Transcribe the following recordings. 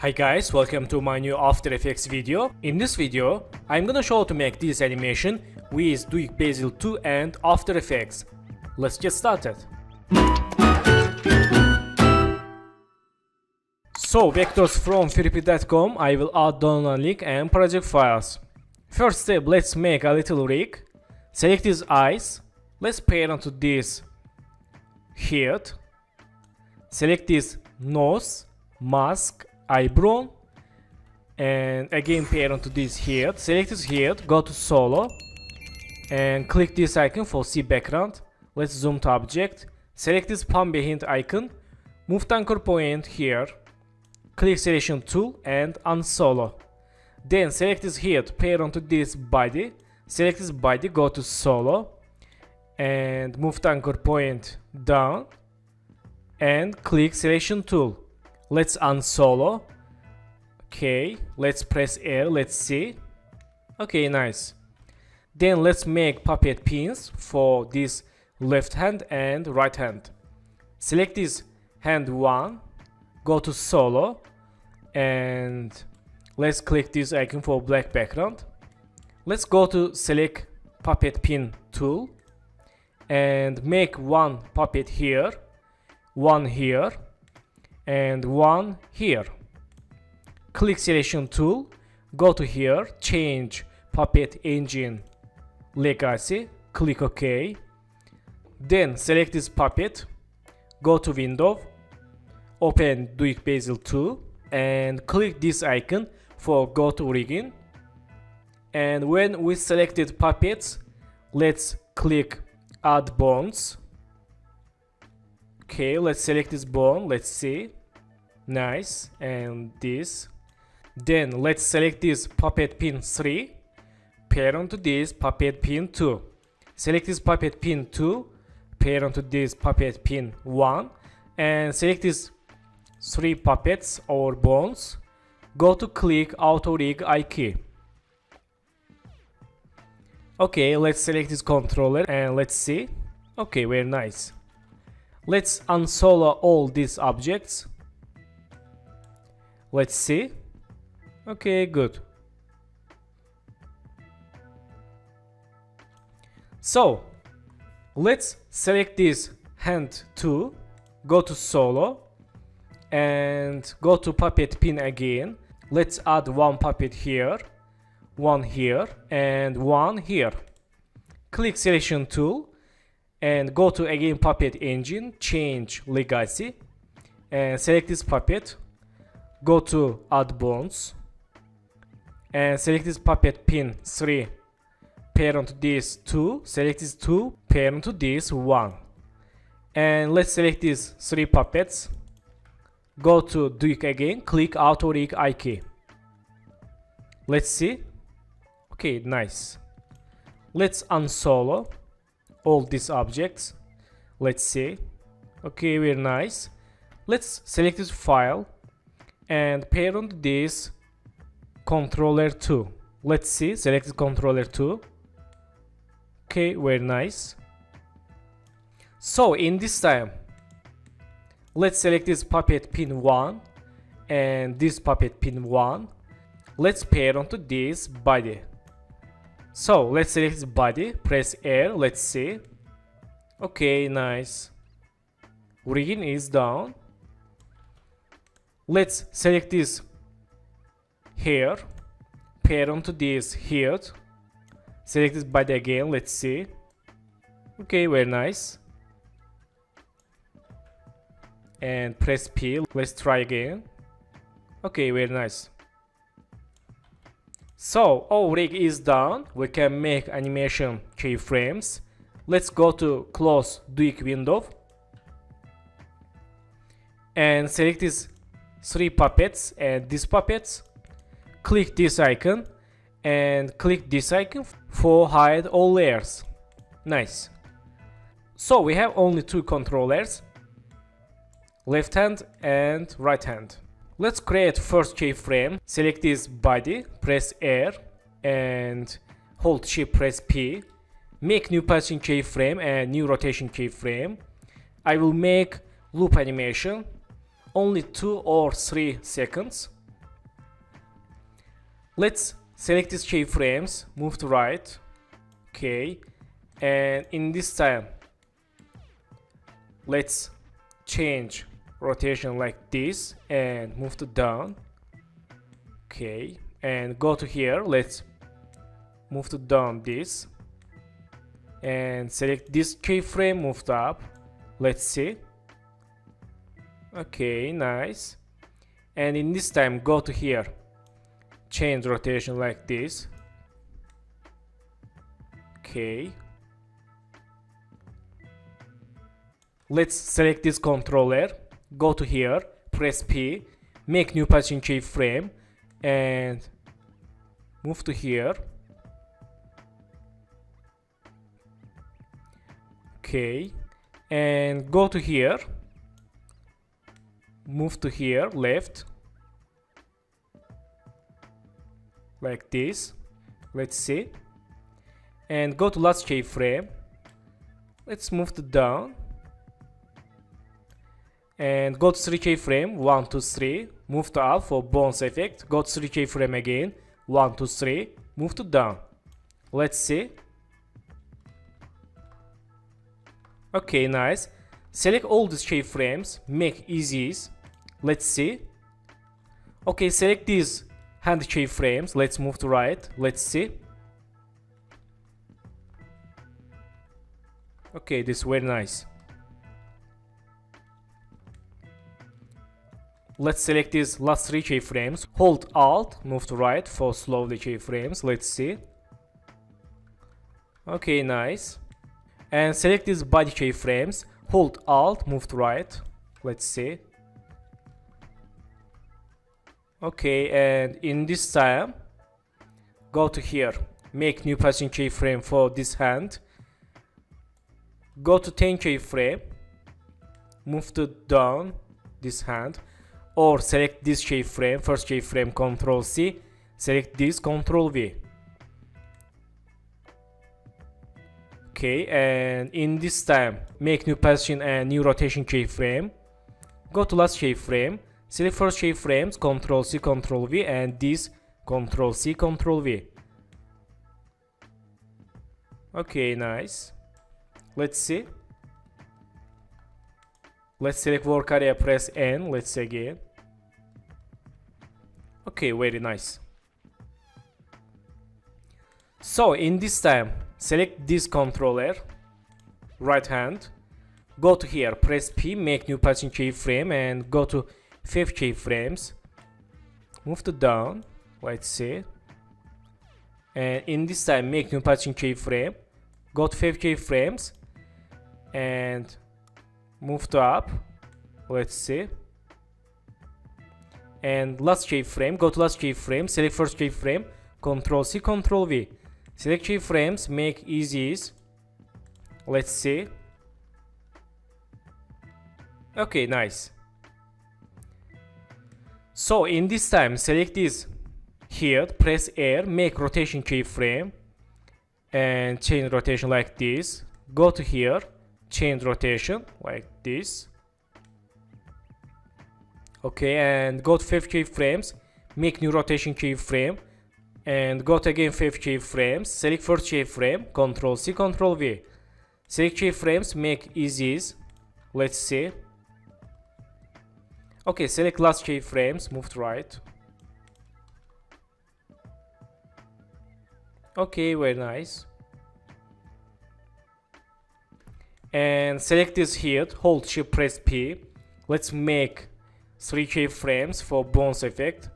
Hi guys, welcome to my new After Effects video. In this video, I'm gonna show how to make this animation with Duik Bassel 2 and After Effects. Let's get started. So, vectors from freepik.com, I will add download link and project files. First step, let's make a little rig. Select his eyes. Let's pair onto this head. Select this nose, mask, eyebrow. And again pair onto this head. Select this head, go to solo. And click this icon for see background. Let's zoom to object. Select this palm behind icon. Move the anchor point here. Click selection tool and unsolo. Then select this head, pair onto this body. Select this body, go to solo. And move the anchor point down. And click selection tool. Let's unsolo. Okay, let's press R, let's see. Okay, nice. Then let's make puppet pins for this left hand and right hand. Select this hand 1, go to solo and let's click this icon for black background. Let's go to select puppet pin tool and make one puppet here, one here and one here. Click selection tool, go to here, change puppet engine legacy, click OK. Then select this puppet, go to window, open Duik Bassel 2 and click this icon for go to rigging. And when we selected puppets, let's click add bones. Okay, let's select this bone, let's see. Nice, and this. Then let's select this puppet pin 3, pair onto this puppet pin 2. Select this puppet pin 2, pair onto this puppet pin 1, and select this three puppets or bones, go to click auto rig IK. Okay, let's select this controller and let's see. Okay, very nice. Let's unsolo all these objects. Let's see. Okay, good. So, let's select this hand 2, go to solo, and go to puppet pin again let's add one puppet here one here and one here click selection tool and go to again puppet engine change legacy and select this puppet go to add bones and select this puppet pin 3 pair onto this 2 select this 2 pair onto this 1 and let's select these three puppets Go to Duik again, click Auto Rig IK. Let's see. Okay, nice. Let's unsolo all these objects. Let's see. Okay, very nice. Let's select this file and pair on this controller 2. Let's see, select controller 2. Okay, very nice. So in this time, Let's select this puppet pin 1 and this puppet pin 1. Let's pair onto this body. So let's select this body, press air let's see. Okay, nice. Rigging is down. Let's select this hair, pair onto this head. Select this body again, let's see. Okay, very nice and press P. Let's try again. Okay, very nice. So, our rig is done. We can make animation keyframes. Let's go to close Duik window. And select these three puppets and these puppets. Click this icon and click this icon for hide all layers. Nice. So we have only two controllers left hand and right hand. Let's create first keyframe. Select this body, press R and hold shift press P. Make new position keyframe and new rotation keyframe. I will make loop animation only 2 or 3 seconds. let's select these keyframes move to right okay and in this time let's change rotation like this and move to down okay and go to here let's move to down this and select this keyframe move up let's see okay nice. And in this time go to here. Change rotation like this. Okay. Let's select this controller. Go to here press P make new position keyframe and move to here. Okay. And go to here move to here left. Like this. Let's see. And go to last keyframe. Let's move to down. And go to 3 keyframe 1 2 3 move to up for bones effect. Go to 3 keyframe again 1 2 3 move to down. Let's see. Okay nice. Select all these keyframes make easies let's see. Okay select these hand keyframes let's move to right. Let's see. Okay this is very nice. Let's select these last three keyframes hold alt move to right for slowly keyframes let's see. Okay nice. And select these body keyframes hold alt move to right. Let's see okay and in this time go to here. Make new position keyframe for this hand. Go to 10 keyframe. Move to down this hand. Or select this keyframe first keyframe control C. Select this control V. Okay and in this time make new position and new rotation keyframe. Go to last keyframe Select first keyframes, Ctrl C, Ctrl V, and this Ctrl C, Ctrl V. Okay, nice. Let's see. Let's select work area, press N. Let's see again. Okay, very nice. So in this time, select this controller, right hand, go to here, press P, make new position keyframe, and go to 5 keyframes move to down let's see and in this time make new patching keyframe go to 5 keyframes and move to up let's see and last keyframe go to last keyframe select first keyframe control c control v. Select keyframes make easies let's see. Okay nice so in this time select this here press air make rotation keyframe and change rotation like this. Go to here change rotation like this. Okay and go to 5 keyframes make new rotation keyframe and go to again 5 keyframes select first keyframe control c control v. Select keyframes make easies let's see Okay, select last keyframes, move to right. Okay, very nice. And select this here, hold shift press P. Let's make 3 keyframes for bounce effect.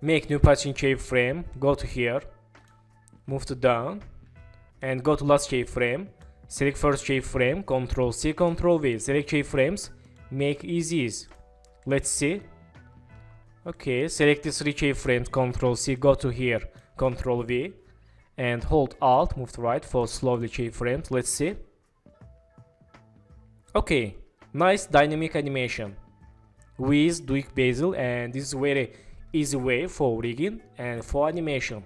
Make new patching keyframe, go to here, move to down, and go to last keyframe. Select first keyframe, Ctrl C, Ctrl V. Select keyframes, make easies. Let's see. Okay select the three keyframes control c go to here control v and hold alt move to right for slowly keyframes let's see. Okay nice dynamic animation with Duik Bassel and this is very easy way for rigging and for animation.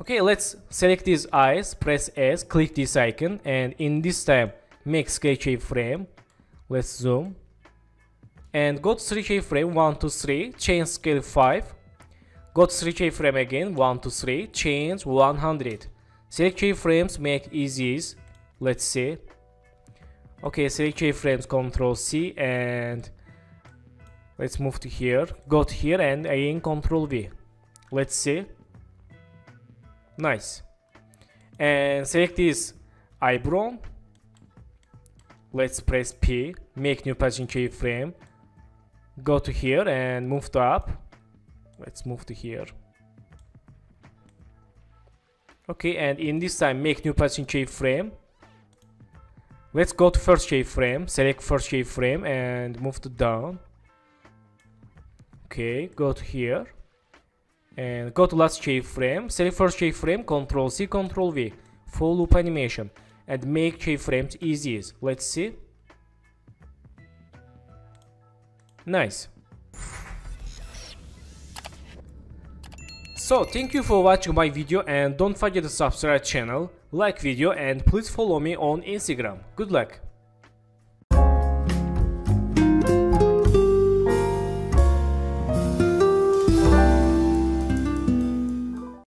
Okay let's select these eyes press s click this icon and in this time make sketch frame. let's zoom. And go to 3 keyframe 1 to 3 change scale 5 go to 3 keyframe again 1 to 3 change 100 select keyframes make easy let's see. Okay select keyframes control c and let's move to here. Go to here and again control v. Let's see. Nice. And select this eyebrow let's press p make new position keyframe go to here and move to up. Let's move to here. Okay and in this time make new position keyframe let's go to first keyframe select first keyframe and move to down. Okay go to here. And go to last keyframe select first keyframe control c control v. Full loop animation and make keyframes easy let's see Nice. So thank you for watching my video and don't forget to subscribe channel, like video and please follow me on Instagram. Good luck.